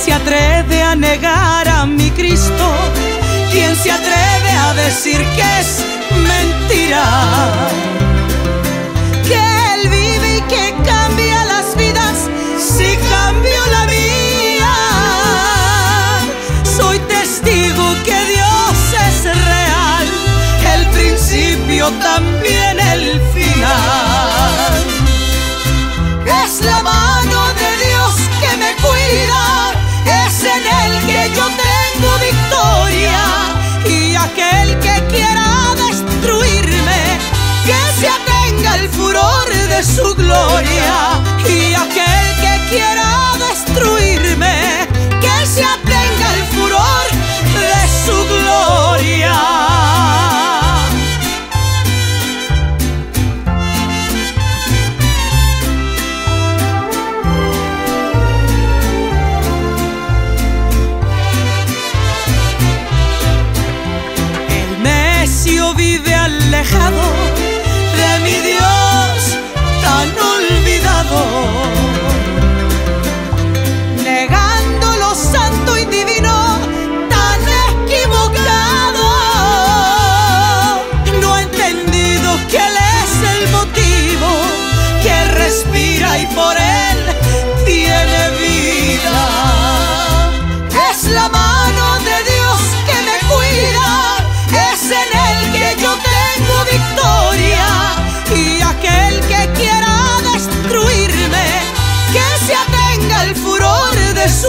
se atreve a negar a mi Cristo? ¿Quién se atreve a decir que es mentira? Que Él vive y que cambia las vidas si cambio la mía. Soy testigo que Dios es real, el principio también el final. Vive alejado de mi Dios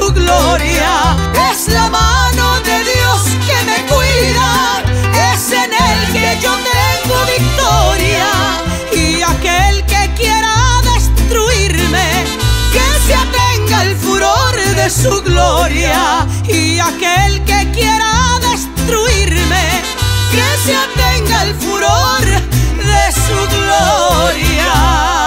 su gloria. Es la mano de Dios que me cuida, es en Él que yo tengo victoria. Y aquel que quiera destruirme, que se atenga el furor de su gloria. Y aquel que quiera destruirme, que se atenga el furor de su gloria.